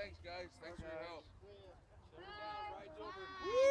thanks, guys. Thanks for your guys. help. Over.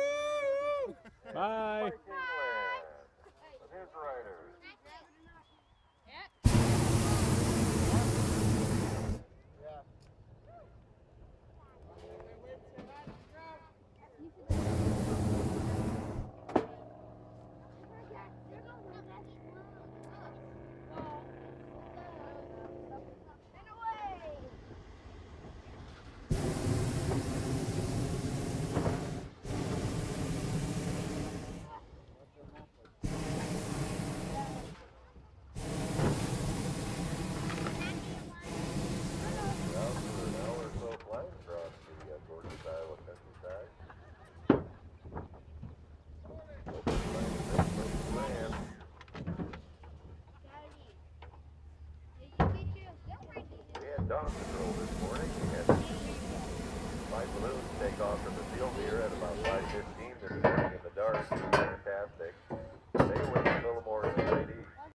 Dawn patrol this morning. We had my balloons take off from the field here at about 5.15 this morning in the dark.